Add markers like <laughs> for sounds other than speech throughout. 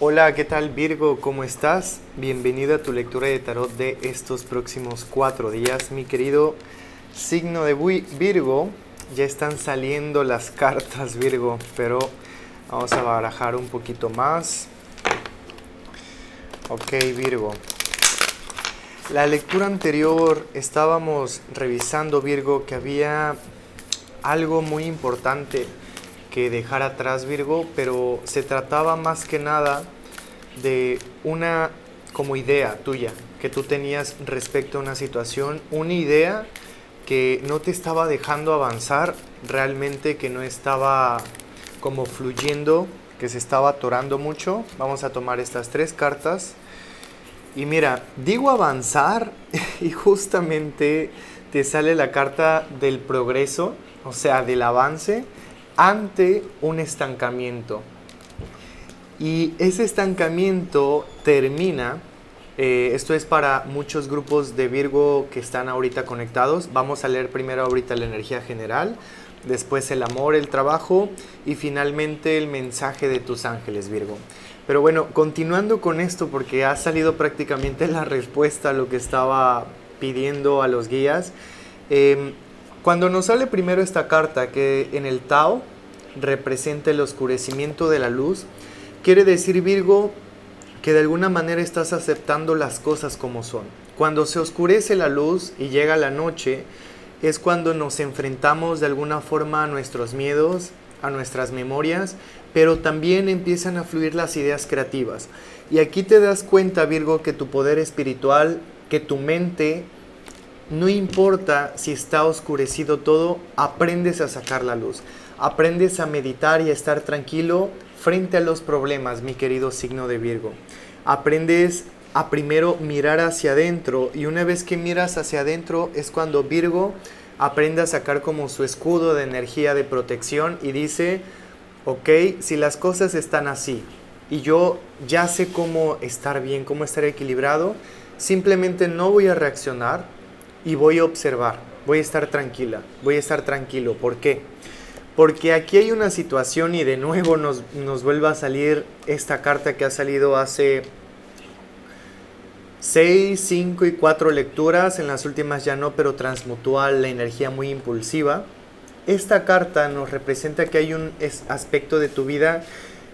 Hola, ¿qué tal Virgo? ¿Cómo estás? Bienvenido a tu lectura de tarot de estos próximos cuatro días, mi querido signo de Virgo. Ya están saliendo las <laughs> cartas Virgo, pero vamos a barajar un poquito más. Ok Virgo. La lectura anterior estábamos revisando Virgo que había algo muy importante dejar atrás Virgo, pero se trataba más que nada de una como idea tuya que tú tenías respecto a una situación, una idea que no te estaba dejando avanzar, realmente que no estaba como fluyendo, que se estaba atorando mucho. Vamos a tomar estas tres cartas. Y mira, digo avanzar <laughs> y justamente te sale la carta del progreso, o sea, del avance ante un estancamiento. Y ese estancamiento termina, eh, esto es para muchos grupos de Virgo que están ahorita conectados. Vamos a leer primero ahorita la energía general, después el amor, el trabajo y finalmente el mensaje de tus ángeles, Virgo. Pero bueno, continuando con esto, porque ha salido prácticamente <laughs> la respuesta a lo que estaba pidiendo a los guías. Em, cuando nos sale primero esta carta que en el Tao representa el oscurecimiento de la luz, quiere decir Virgo que de alguna manera estás aceptando las cosas como son. Cuando se oscurece la luz y llega la noche, es cuando nos enfrentamos de alguna forma a nuestros miedos, a nuestras memorias, pero también empiezan a fluir las ideas creativas. Y aquí te das cuenta, Virgo, que tu poder espiritual, que tu mente no importa si está oscurecido todo, aprendes a sacar la luz. Aprendes a meditar y a estar tranquilo frente a los problemas, mi querido signo de Virgo. Aprendes a primero mirar hacia adentro y una vez que miras hacia adentro es cuando Virgo aprende a sacar como su escudo de energía de protección y dice, ok, si las cosas están así y yo ya sé cómo estar bien, cómo estar equilibrado, simplemente no voy a reaccionar, y voy a observar, voy a estar tranquila, voy a estar tranquilo. ¿Por qué? Porque aquí hay una situación y de nuevo nos, nos vuelve a salir esta carta que ha salido hace 6, 5 y 4 lecturas, en las últimas ya no, pero transmutual, la energía muy impulsiva. Esta carta nos representa que hay un aspecto de tu vida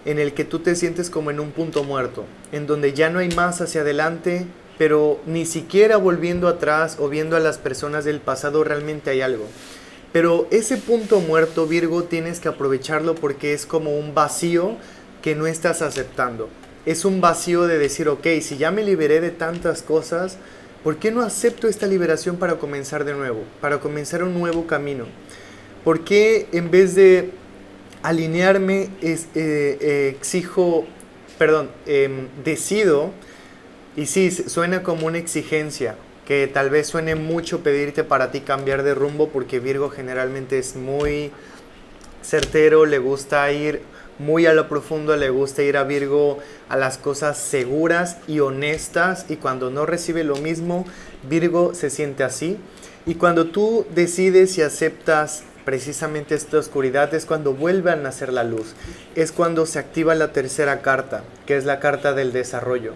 en el que tú te sientes como en un punto muerto, en donde ya no hay más hacia adelante, pero ni siquiera volviendo atrás o viendo a las personas del pasado realmente hay algo. Pero ese punto muerto, Virgo, tienes que aprovecharlo porque es como un vacío que no estás aceptando. Es un vacío de decir, ok, si ya me liberé de tantas cosas, ¿por qué no acepto esta liberación para comenzar de nuevo? Para comenzar un nuevo camino. ¿Por qué en vez de alinearme, es, eh, eh, exijo, perdón, em, decido y sí, suena como una exigencia, que tal vez suene mucho pedirte para ti cambiar de rumbo, porque Virgo generalmente es muy certero, le gusta ir muy a lo profundo, le gusta ir a Virgo a las cosas seguras y honestas, y cuando no recibe lo mismo, Virgo se siente así. Y cuando tú decides y aceptas precisamente esta oscuridad es cuando vuelve a nacer la luz, es cuando se activa la tercera carta, que es la carta del desarrollo.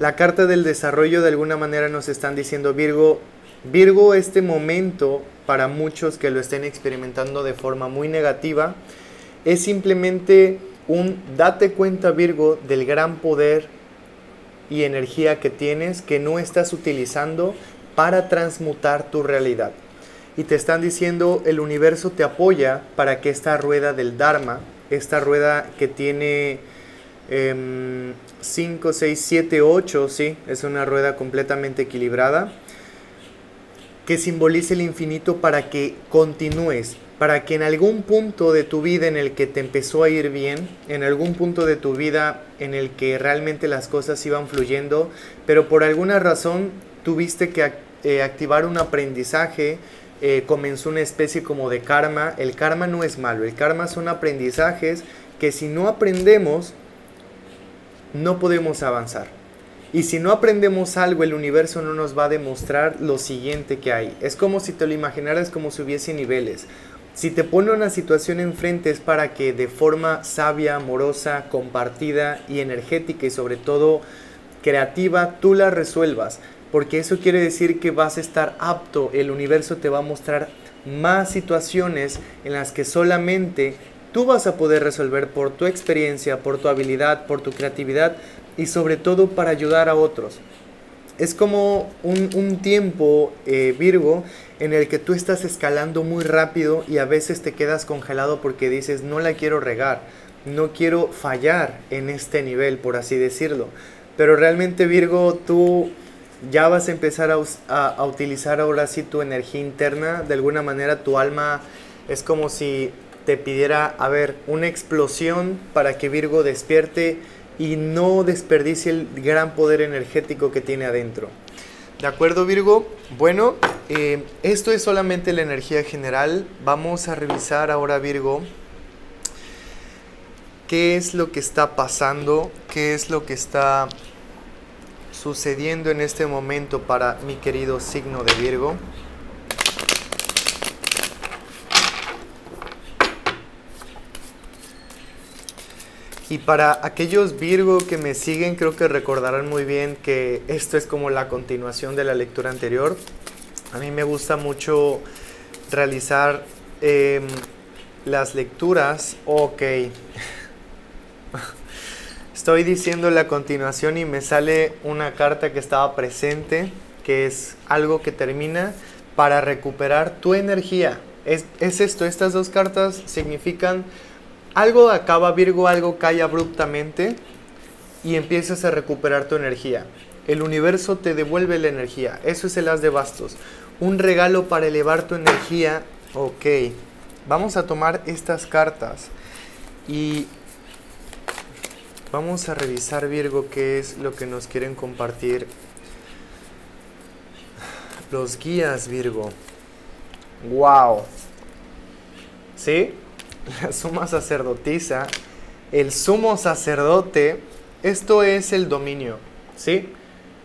La carta del desarrollo de alguna manera nos están diciendo Virgo, Virgo este momento para muchos que lo estén experimentando de forma muy negativa es simplemente un date cuenta Virgo del gran poder y energía que tienes que no estás utilizando para transmutar tu realidad. Y te están diciendo el universo te apoya para que esta rueda del Dharma, esta rueda que tiene 5, 6, 7, 8, sí, es una rueda completamente equilibrada que simboliza el infinito para que continúes, para que en algún punto de tu vida en el que te empezó a ir bien, en algún punto de tu vida en el que realmente las cosas iban fluyendo, pero por alguna razón tuviste que eh, activar un aprendizaje, eh, comenzó una especie como de karma. El karma no es malo, el karma son aprendizajes que si no aprendemos, no podemos avanzar. Y si no aprendemos algo, el universo no nos va a demostrar lo siguiente que hay. Es como si te lo imaginaras como si hubiese niveles. Si te pone una situación enfrente es para que de forma sabia, amorosa, compartida y energética y sobre todo creativa tú la resuelvas. Porque eso quiere decir que vas a estar apto, el universo te va a mostrar más situaciones en las que solamente tú vas a poder resolver por tu experiencia, por tu habilidad, por tu creatividad y sobre todo para ayudar a otros. Es como un, tiempo, eh, Virgo, en el que tú estás escalando muy rápido y a veces te quedas congelado porque dices, no la quiero regar, no quiero fallar en este nivel, por así decirlo. Pero realmente, Virgo, tú ya vas a empezar a, a utilizar ahora sí tu energía interna. De alguna manera, tu alma es como si te pidiera, a ver, una explosión para que Virgo despierte y no desperdicie el gran poder energético que tiene adentro. ¿De acuerdo Virgo? Bueno, eh, esto es solamente la energía general. Vamos a revisar ahora Virgo qué es lo que está pasando, qué es lo que está sucediendo en este momento para mi querido signo de Virgo. Y para aquellos Virgo que me siguen, creo que recordarán muy bien que esto es como la continuación de la lectura anterior. A mí me gusta mucho realizar em, las lecturas. Ok. <laughs> Estoy diciendo la continuación y me sale una carta que estaba presente, que es algo que termina para recuperar tu energía. Es, es esto, estas dos cartas significan algo acaba Virgo, algo cae abruptamente y empiezas a recuperar tu energía. El universo te devuelve la energía. Eso es el as de bastos. Un regalo para elevar tu energía. Ok. Vamos a tomar estas cartas y vamos a revisar Virgo qué es lo que nos quieren compartir los guías Virgo. Wow. ¿Sí? <laughs> la suma sacerdotisa, el sumo sacerdote, esto es el dominio, ¿sí?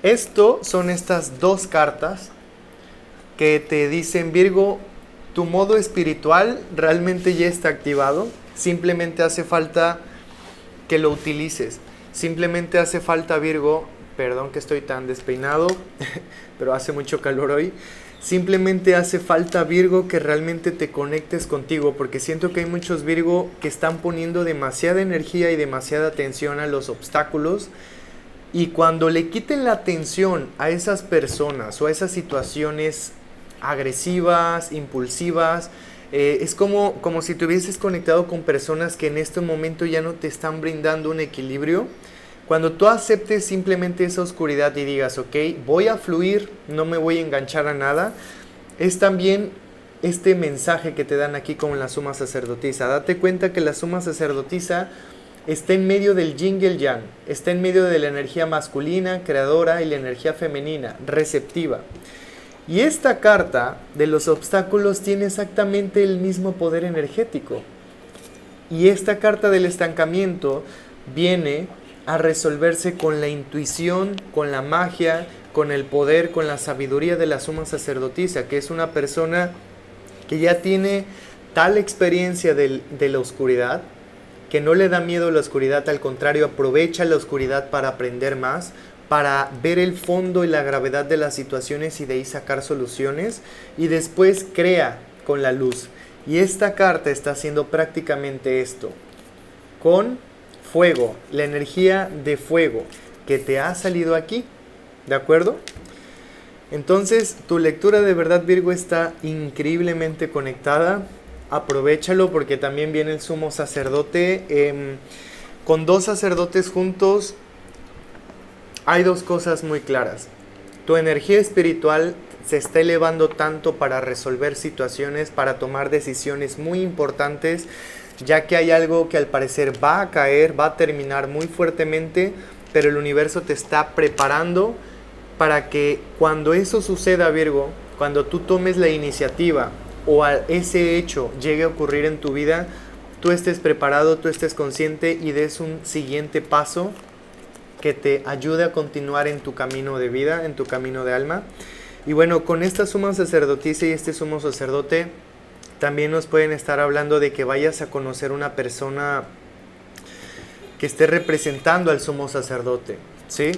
Esto son estas dos cartas que te dicen, Virgo, tu modo espiritual realmente ya está activado, simplemente hace falta que lo utilices, simplemente hace falta, Virgo, perdón que estoy tan despeinado, <laughs> pero hace mucho calor hoy, Simplemente hace falta Virgo que realmente te conectes contigo, porque siento que hay muchos Virgo que están poniendo demasiada energía y demasiada atención a los obstáculos. Y cuando le quiten la atención a esas personas o a esas situaciones agresivas, impulsivas, eh, es como, como si te hubieses conectado con personas que en este momento ya no te están brindando un equilibrio cuando tú aceptes simplemente esa oscuridad y digas, ok, voy a fluir, no me voy a enganchar a nada, es también este mensaje que te dan aquí con la suma sacerdotisa. Date cuenta que la suma sacerdotisa está en medio del yin y el yang, está en medio de la energía masculina, creadora, y la energía femenina, receptiva. Y esta carta de los obstáculos tiene exactamente el mismo poder energético. Y esta carta del estancamiento viene a resolverse con la intuición, con la magia, con el poder, con la sabiduría de la suma sacerdotisa, que es una persona que ya tiene tal experiencia de, la oscuridad, que no le da miedo a la oscuridad, al contrario, aprovecha la oscuridad para aprender más, para ver el fondo y la gravedad de las situaciones y de ahí sacar soluciones, y después crea con la luz. Y esta carta está haciendo prácticamente esto, con fuego, la energía de fuego que te ha salido aquí, ¿de acuerdo? Entonces, tu lectura de verdad Virgo está increíblemente conectada. Aprovechalo porque también viene el sumo sacerdote. Em, con dos sacerdotes juntos hay dos cosas muy claras. Tu energía espiritual se está elevando tanto para resolver situaciones, para tomar decisiones muy importantes ya que hay algo que al parecer va a caer, va a terminar muy fuertemente, pero el universo te está preparando para que cuando eso suceda, Virgo, cuando tú tomes la iniciativa o ese hecho llegue a ocurrir en tu vida, tú estés preparado, tú estés consciente y des un siguiente paso que te ayude a continuar en tu camino de vida, en tu camino de alma. Y bueno, con esta suma sacerdotisa y este sumo sacerdote, También nos pueden estar hablando de que vayas a conocer una persona que esté representando al sumo sacerdote, ¿sí?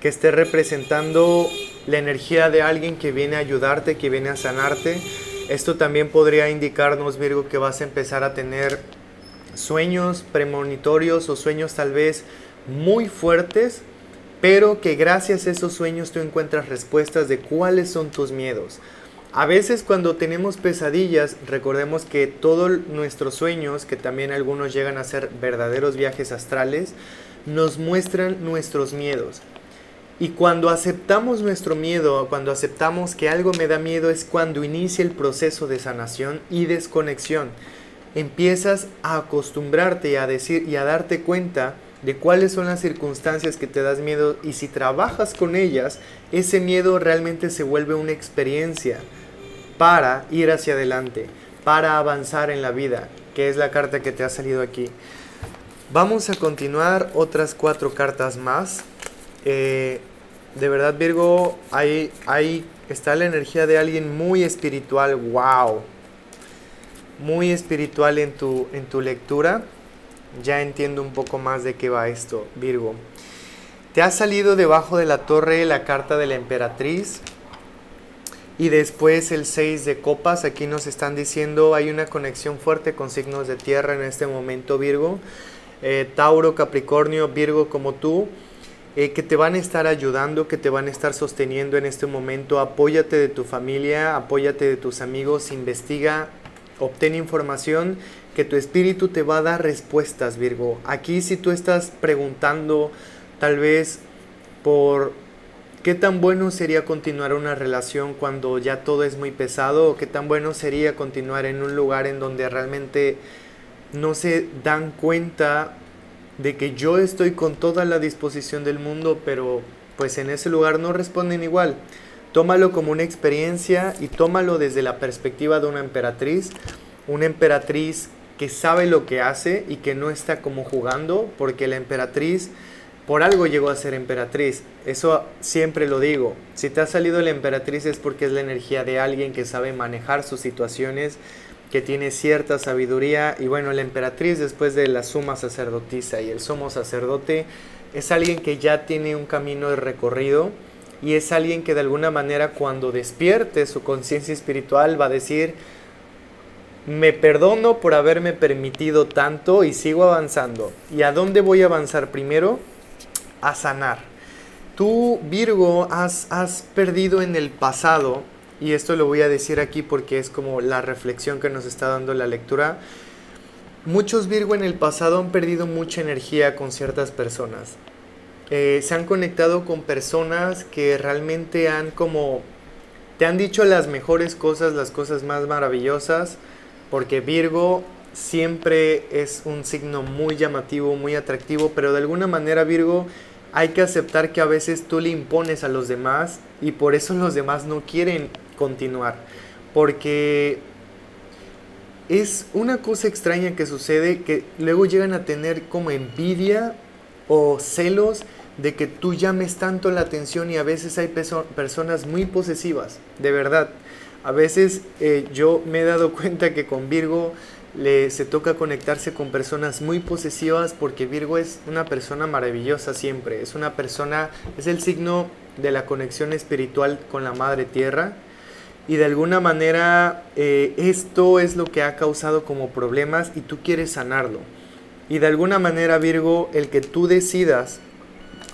Que esté representando la energía de alguien que viene a ayudarte, que viene a sanarte. Esto también podría indicarnos, Virgo, que vas a empezar a tener sueños premonitorios o sueños tal vez muy fuertes, pero que gracias a esos sueños tú encuentras respuestas de cuáles son tus miedos. A veces cuando tenemos pesadillas, recordemos que todos nuestros sueños, que también algunos llegan a ser verdaderos viajes astrales, nos muestran nuestros miedos. Y cuando aceptamos nuestro miedo, cuando aceptamos que algo me da miedo, es cuando inicia el proceso de sanación y desconexión. Empiezas a acostumbrarte y a decir y a darte cuenta de cuáles son las circunstancias que te das miedo y si trabajas con ellas, ese miedo realmente se vuelve una experiencia para ir hacia adelante, para avanzar en la vida, que es la carta que te ha salido aquí. Vamos a continuar otras cuatro cartas más. Eh, de verdad, Virgo, ahí, ahí está la energía de alguien muy espiritual. ¡Wow! Muy espiritual en tu, en tu lectura ya entiendo un poco más de qué va esto, Virgo. Te ha salido debajo de la torre la carta de la emperatriz y después el 6 de copas. Aquí nos están diciendo hay una conexión fuerte con signos de tierra en este momento, Virgo. Eh, Tauro, Capricornio, Virgo como tú. Eh, que te van a estar ayudando, que te van a estar sosteniendo en este momento. Apóyate de tu familia, apóyate de tus amigos, investiga, obtén información que tu espíritu te va a dar respuestas, Virgo. Aquí si tú estás preguntando tal vez por qué tan bueno sería continuar una relación cuando ya todo es muy pesado o qué tan bueno sería continuar en un lugar en donde realmente no se dan cuenta de que yo estoy con toda la disposición del mundo, pero pues en ese lugar no responden igual. Tómalo como una experiencia y tómalo desde la perspectiva de una emperatriz, una emperatriz que sabe lo que hace y que no está como jugando, porque la emperatriz por algo llegó a ser emperatriz. Eso siempre lo digo. Si te ha salido la emperatriz es porque es la energía de alguien que sabe manejar sus situaciones, que tiene cierta sabiduría. Y bueno, la emperatriz después de la suma sacerdotisa y el sumo sacerdote es alguien que ya tiene un camino de recorrido y es alguien que de alguna manera cuando despierte su conciencia espiritual va a decir, me perdono por haberme permitido tanto y sigo avanzando. ¿Y a dónde voy a avanzar primero? A sanar. Tú, Virgo, has, has perdido en el pasado, y esto lo voy a decir aquí porque es como la reflexión que nos está dando la lectura. Muchos Virgo en el pasado han perdido mucha energía con ciertas personas. Eh, se han conectado con personas que realmente han como te han dicho las mejores cosas, las cosas más maravillosas, porque Virgo siempre es un signo muy llamativo, muy atractivo, pero de alguna manera Virgo hay que aceptar que a veces tú le impones a los demás y por eso los demás no quieren continuar, porque es una cosa extraña que sucede que luego llegan a tener como envidia o celos de que tú llames tanto la atención y a veces hay personas muy posesivas, de verdad. A veces eh, yo me he dado cuenta que con Virgo le, se toca conectarse con personas muy posesivas porque Virgo es una persona maravillosa siempre, es una persona, es el signo de la conexión espiritual con la Madre Tierra y de alguna manera eh, esto es lo que ha causado como problemas y tú quieres sanarlo. Y de alguna manera Virgo, el que tú decidas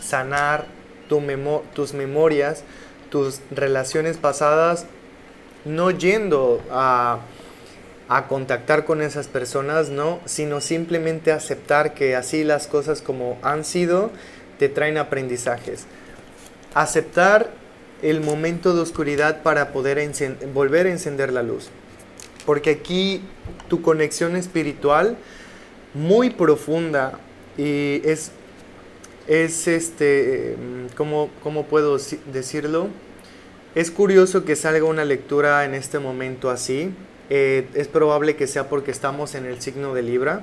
sanar tu tus memorias, tus relaciones pasadas, no yendo a, contactar con esas personas, no, sino simplemente aceptar que así las cosas como han sido te traen aprendizajes. Aceptar el momento de oscuridad para poder volver a encender la luz. Porque aquí tu conexión espiritual muy profunda y es, es este, ¿cómo, cómo puedo decirlo? Es curioso que salga una lectura en este momento así. Eh, es probable que sea porque estamos en el signo de Libra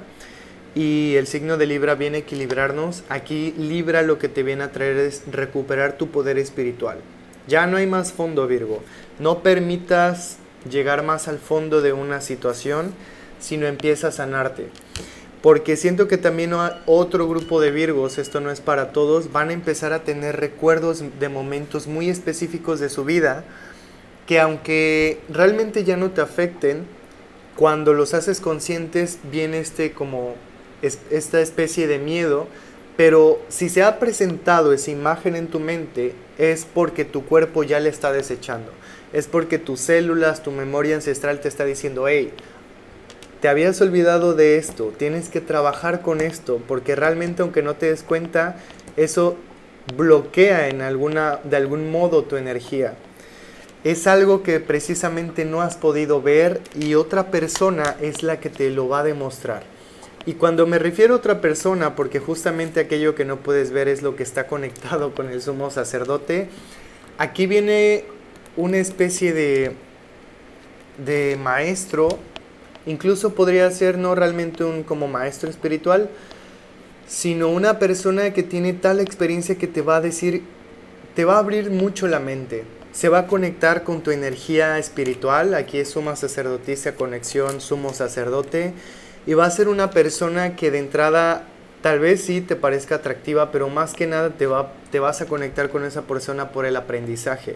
y el signo de Libra viene a equilibrarnos. Aquí Libra lo que te viene a traer es recuperar tu poder espiritual. Ya no hay más fondo, Virgo. No permitas llegar más al fondo de una situación, sino empieza a sanarte. Porque siento que también otro grupo de Virgos, esto no es para todos, van a empezar a tener recuerdos de momentos muy específicos de su vida que aunque realmente ya no te afecten, cuando los haces conscientes viene este como esta especie de miedo, pero si se ha presentado esa imagen en tu mente es porque tu cuerpo ya le está desechando, es porque tus células, tu memoria ancestral te está diciendo, hey, te habías olvidado de esto, tienes que trabajar con esto, porque realmente aunque no te des cuenta, eso bloquea en alguna, de algún modo tu energía. Es algo que precisamente no has podido ver y otra persona es la que te lo va a demostrar. Y cuando me refiero a otra persona, porque justamente aquello que no puedes ver es lo que está conectado con el sumo sacerdote, aquí viene una especie de, de maestro Incluso podría ser no realmente un como maestro espiritual, sino una persona que tiene tal experiencia que te va a decir, te va a abrir mucho la mente. Se va a conectar con tu energía espiritual. Aquí es suma sacerdotisa, conexión, sumo sacerdote. Y va a ser una persona que de entrada tal vez sí te parezca atractiva, pero más que nada te, va, te vas a conectar con esa persona por el aprendizaje.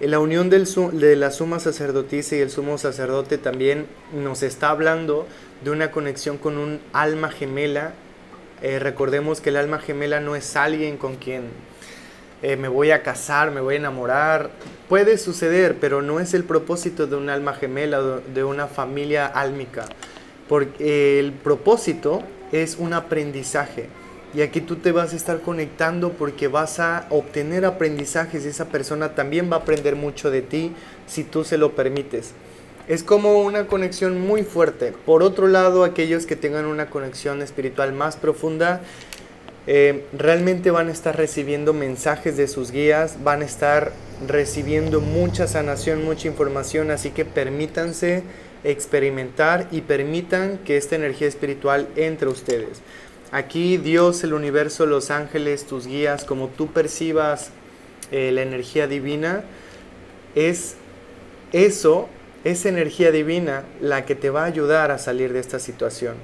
La unión del, de la suma sacerdotisa y el sumo sacerdote también nos está hablando de una conexión con un alma gemela. Eh, recordemos que el alma gemela no es alguien con quien eh, me voy a casar, me voy a enamorar. Puede suceder, pero no es el propósito de un alma gemela, de una familia álmica. Porque el propósito es un aprendizaje. Y aquí tú te vas a estar conectando porque vas a obtener aprendizajes y esa persona también va a aprender mucho de ti si tú se lo permites. Es como una conexión muy fuerte. Por otro lado, aquellos que tengan una conexión espiritual más profunda, eh, realmente van a estar recibiendo mensajes de sus guías, van a estar recibiendo mucha sanación, mucha información, así que permítanse experimentar y permitan que esta energía espiritual entre ustedes. Aquí Dios, el universo, los ángeles, tus guías, como tú percibas eh, la energía divina, es eso, esa energía divina, la que te va a ayudar a salir de esta situación.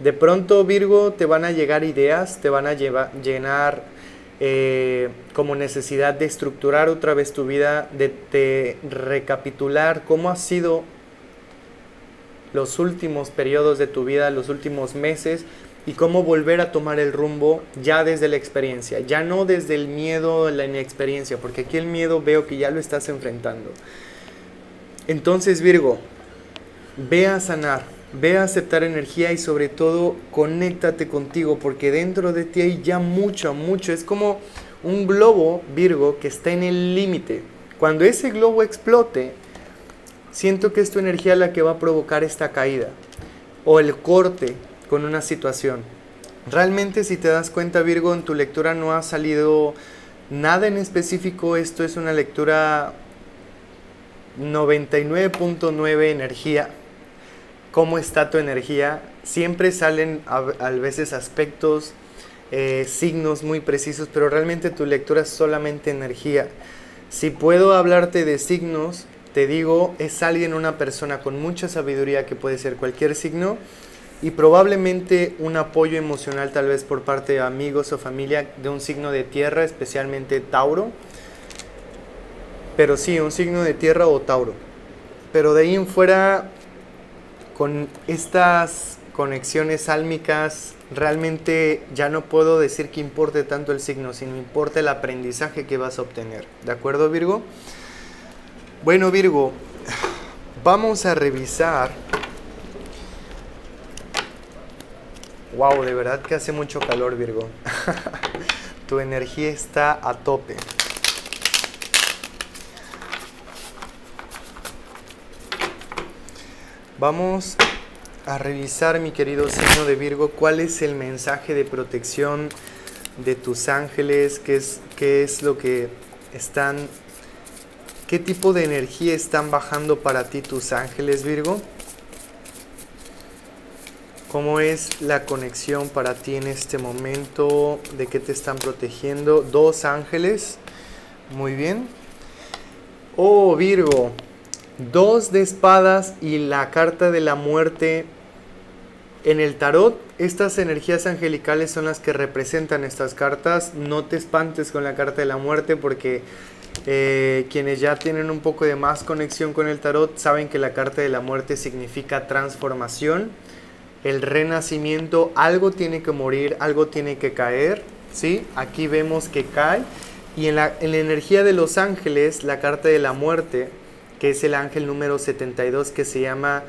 De pronto, Virgo, te van a llegar ideas, te van a llenar eh, como necesidad de estructurar otra vez tu vida, de, de recapitular cómo ha sido los últimos periodos de tu vida, los últimos meses, y cómo volver a tomar el rumbo ya desde la experiencia, ya no desde el miedo, la inexperiencia, porque aquí el miedo veo que ya lo estás enfrentando. Entonces Virgo, ve a sanar, ve a aceptar energía y sobre todo conéctate contigo, porque dentro de ti hay ya mucho, mucho. Es como un globo, Virgo, que está en el límite. Cuando ese globo explote, siento que es tu energía la que va a provocar esta caída o el corte con una situación. Realmente si te das cuenta Virgo, en tu lectura no ha salido nada en específico, esto es una lectura 99.9 energía. ¿Cómo está tu energía? Siempre salen a, veces aspectos, eh, signos muy precisos, pero realmente tu lectura es solamente energía. Si puedo hablarte de signos, te digo, es alguien, una persona con mucha sabiduría que puede ser cualquier signo y probablemente un apoyo emocional tal vez por parte de amigos o familia de un signo de tierra, especialmente Tauro. Pero sí, un signo de tierra o Tauro. Pero de ahí en fuera, con estas conexiones álmicas, realmente ya no puedo decir que importe tanto el signo, sino importa el aprendizaje que vas a obtener. ¿De acuerdo, Virgo? Bueno, Virgo, vamos a revisar Wow, de verdad que hace mucho calor, Virgo. <laughs> tu energía está a tope. Vamos a revisar, mi querido signo de Virgo, cuál es el mensaje de protección de tus ángeles, qué es, qué es lo que están, qué tipo de energía están bajando para ti tus ángeles, Virgo. ¿Cómo es la conexión para ti en este momento? ¿De qué te están protegiendo? Dos ángeles. Muy bien. Oh, Virgo. Dos de espadas y la carta de la muerte. En el tarot, estas energías angelicales son las que representan estas cartas. No te espantes con la carta de la muerte porque eh, quienes ya tienen un poco de más conexión con el tarot saben que la carta de la muerte significa transformación, el renacimiento, algo tiene que morir, algo tiene que caer, ¿sí? Aquí vemos que cae. Y en la, en la energía de los ángeles, la carta de la muerte, que es el ángel número 72, que se llama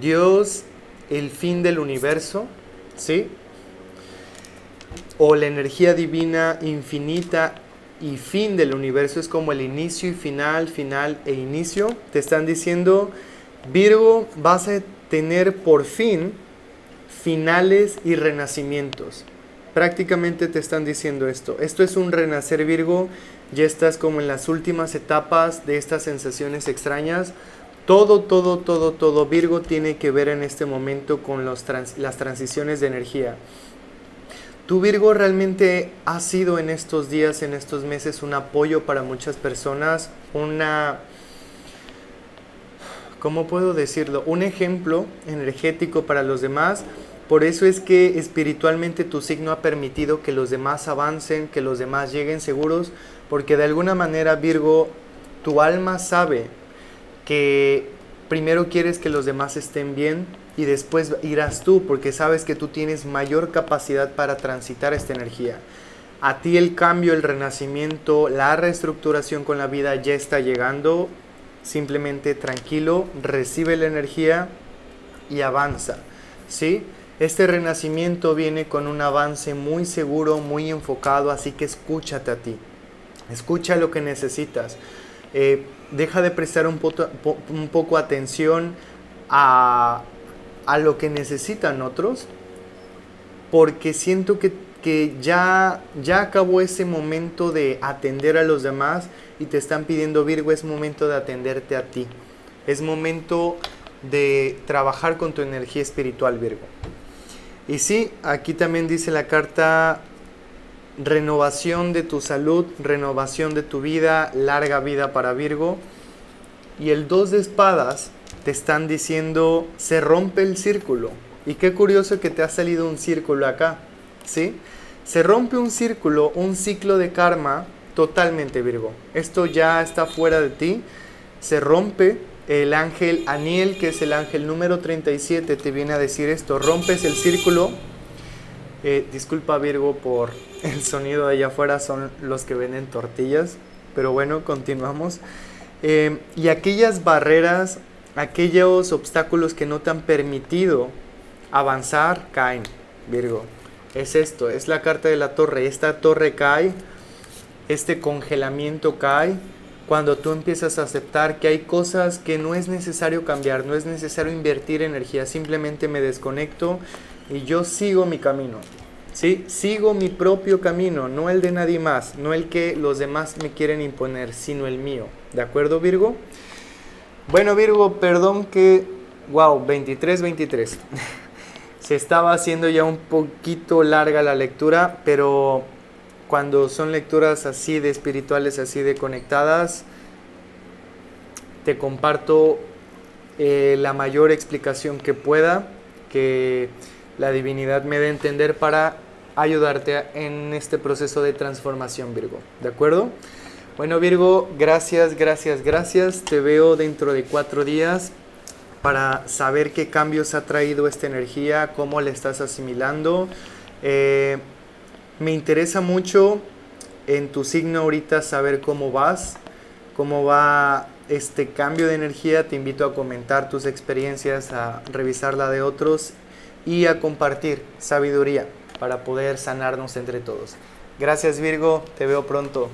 Dios, el fin del universo, ¿sí? O la energía divina infinita y fin del universo es como el inicio y final, final e inicio. Te están diciendo, Virgo, vas a tener por fin finales y renacimientos. Prácticamente te están diciendo esto. Esto es un renacer Virgo. Ya estás como en las últimas etapas de estas sensaciones extrañas. Todo, todo, todo, todo Virgo tiene que ver en este momento con los las transiciones de energía. Tu Virgo realmente ha sido en estos días, en estos meses, un apoyo para muchas personas, una, ¿cómo puedo decirlo? Un ejemplo energético para los demás. Por eso es que espiritualmente tu signo ha permitido que los demás avancen, que los demás lleguen seguros, porque de alguna manera Virgo, tu alma sabe que primero quieres que los demás estén bien, y después irás tú porque sabes que tú tienes mayor capacidad para transitar esta energía. A ti el cambio, el renacimiento, la reestructuración con la vida ya está llegando. Simplemente tranquilo, recibe la energía y avanza. ¿Sí? Este renacimiento viene con un avance muy seguro, muy enfocado, así que escúchate a ti. Escucha lo que necesitas. Eh, deja de prestar un, un poco atención a, a lo que necesitan otros, porque siento que, ya, ya acabó ese momento de atender a los demás y te están pidiendo Virgo, es momento de atenderte a ti. Es momento de trabajar con tu energía espiritual, Virgo. Y sí, aquí también dice la carta renovación de tu salud, renovación de tu vida, larga vida para Virgo. Y el dos de espadas te están diciendo, se rompe el círculo. Y qué curioso que te ha salido un círculo acá, ¿sí? Se rompe un círculo, un ciclo de karma totalmente Virgo. Esto ya está fuera de ti. Se rompe. El ángel Aniel, que es el ángel número 37, te viene a decir esto. Rompes el círculo. Eh, disculpa Virgo por <laughs> el sonido de allá afuera, son los que venden tortillas. Pero bueno, continuamos. Eh, y aquellas barreras aquellos obstáculos que no te han permitido avanzar caen, Virgo. Es esto, es la carta de la torre. Esta torre cae, este congelamiento cae cuando tú empiezas a aceptar que hay cosas que no es necesario cambiar, no es necesario invertir energía, simplemente me desconecto y yo sigo mi camino. ¿Sí? Sigo mi propio camino, no el de nadie más, no el que los demás me quieren imponer, sino el mío. ¿De acuerdo, Virgo? Bueno, Virgo, perdón que, wow, 23, 23. Se estaba haciendo ya un poquito larga la lectura, pero cuando son lecturas así de espirituales, así de conectadas, te comparto eh, la mayor explicación que pueda, que la divinidad me dé a entender para ayudarte en este proceso de transformación, Virgo. ¿De acuerdo? Bueno Virgo, gracias, gracias, gracias. Te veo dentro de cuatro días para saber qué cambios ha traído esta energía, cómo la estás asimilando. Eh, me interesa mucho en tu signo ahorita saber cómo vas, cómo va este cambio de energía. Te invito a comentar tus experiencias, a revisar la de otros y a compartir sabiduría para poder sanarnos entre todos. Gracias Virgo, te veo pronto.